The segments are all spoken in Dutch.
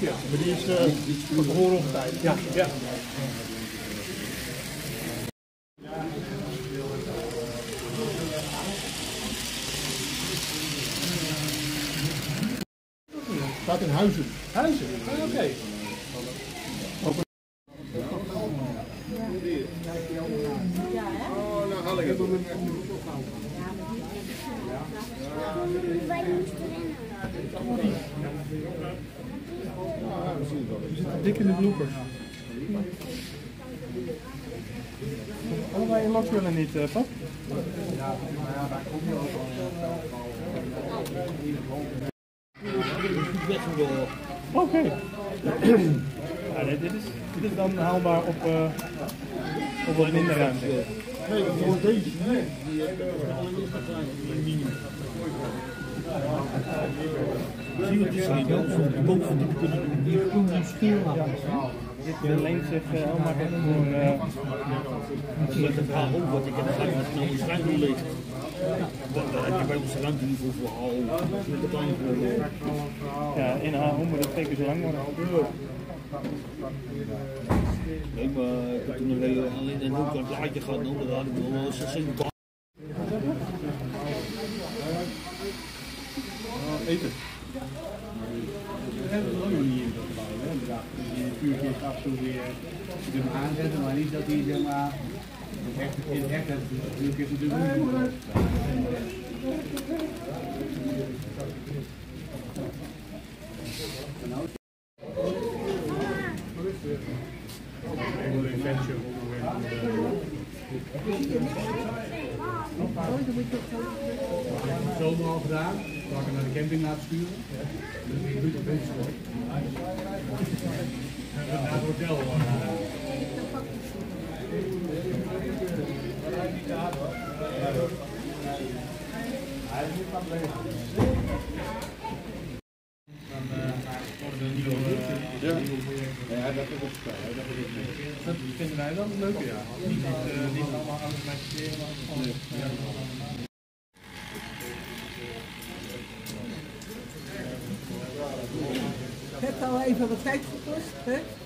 ja. Maar die is uh, van behoren op tijd. Ja. ja. Staat in Huizen. Huizen? Ah, Oké. Okay. Oh, nou haal ik het. In de bloepers. Allebei in willen niet, uh, pap? Oké. Ja, dit, is, dit is dan haalbaar op, uh, op wat minder ruimte. Nee, voor deze. Minimum zie wat is niet wel van de boven die kunnen doen. Die groene Ik Dit leent zich heel makkelijk voor. Uh, met het verhaal ook wat ik heb gedaan met mijn schuimdoel ligt. Daar heb je bij onze ruimte niet voor voor haal. De Ja, in H1 moet twee keer zo lang worden. Nee, maar toen alleen een heel klein plaatje gehad, dan hadden we wel 16 hem aanzetten, maar niet dat hij zeg maar in het vuurtje is natuurlijk niet. Zomer al gedaan, dan ik naar de camping laten sturen. Dus een beetje. Naar het hotel. Ja, dat is ook Dat vinden wij een leuke, ja. Niet, allemaal al even wat tijd gekost, hè?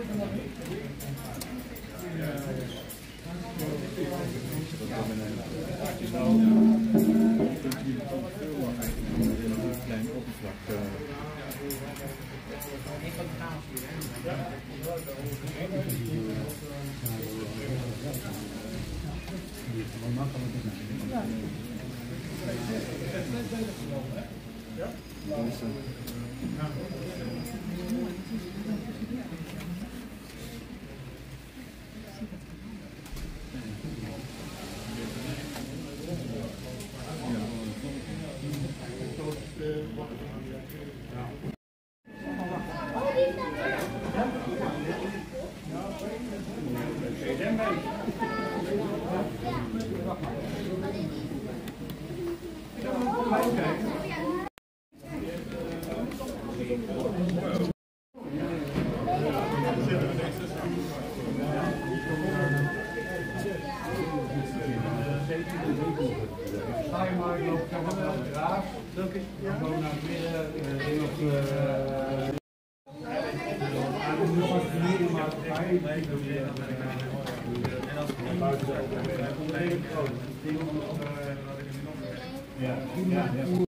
gewoon ik doe het maar niks. Oh, niet zo snel. klein oppervlak. Staaiermarkt zeg maar. Welke? Ja. Gewoon naar het midden. Op de... Ja, ja, ja.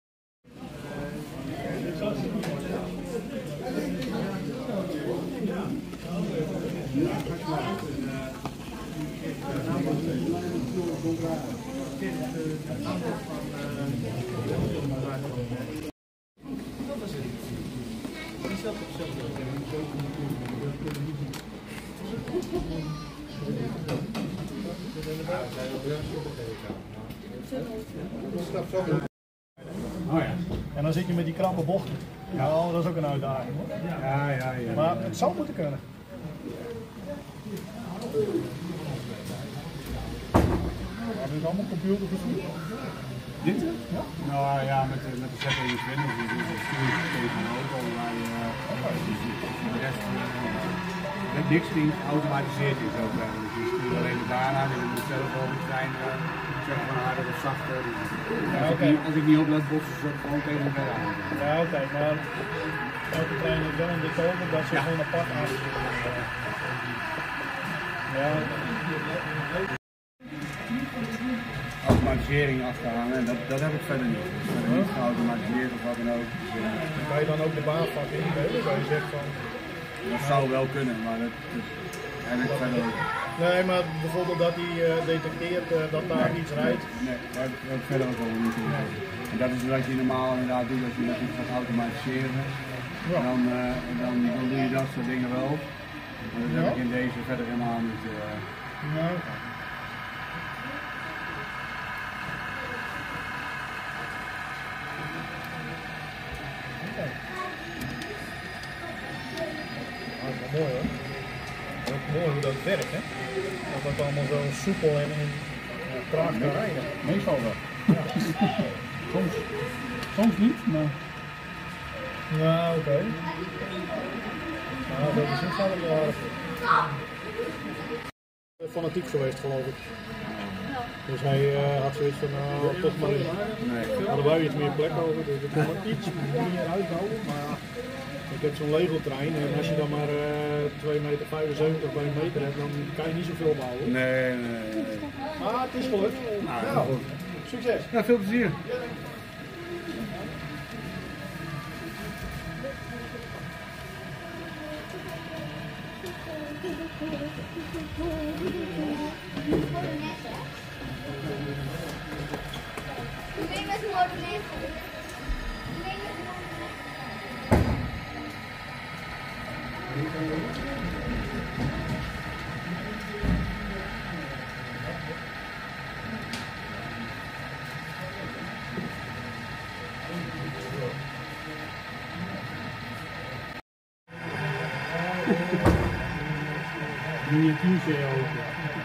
Oh ja. En dan zit je met die krappe bochten. Ja, dat is ook een uitdaging hoor. Ja, ja, ja. Maar het zou moeten kunnen. Maar dit is allemaal computergestuurd. Dit? Ja. Nou ja, met de, met de Z21 die doen we stuur ik tegen een auto waar je eh, dus de rest eh, met niks die geautomatiseerd is ook. Dus je stuurt alleen de baan aan en je moet zelf over de trein zeggen van harder of zachter. Als, oké. ik niet, als ik niet op botsen, is het gewoon tegen bed aan. Ja, oké, maar elke trein heeft wel een decoder dat ze gewoon apart aansturen. Ja, Automatisering achterhangen, dat, dat heb ik verder niet. Dus verder niet geautomatiseerd of wat dan ook. Kan je dan ook de indelen? Dat je zegt van, dat zou wel kunnen, maar dat, dat verder ook. nee, maar bijvoorbeeld dat hij eh, detecteert eh, dat daar iets rijdt. Nee, daar heb ik verder ook al niet. En dat is wat je normaal inderdaad doet als je dat iets gaat automatiseren. Dan, eh, dan, dan doe je dat soort dingen wel. Maar dat heb ik in deze verder helemaal niet. Ja. Wel mooi hoor. Hoe dat werkt hè. Dat dat allemaal zo soepel en, en ja, traag kan rijden. Meestal wel. soms, soms niet, maar. Nou, oké. Nou, dat is niet wel aardig. Fanatiek geweest geloof ik. Dus hij eh, had zoiets van, nou, toch maar in. Nee. hadden wij iets meer plek over, dus we kon er iets meer uitbouwen. Maar ja, ik heb zo'n Lego-trein en als je dan maar eh 2,75 meter bij een meter hebt, dan kan je niet zoveel bouwen. Nee, nee, nee. Maar het is gelukt. Nou, goed. Succes! Ja, veel plezier. Miniatuurtje ook. Nee,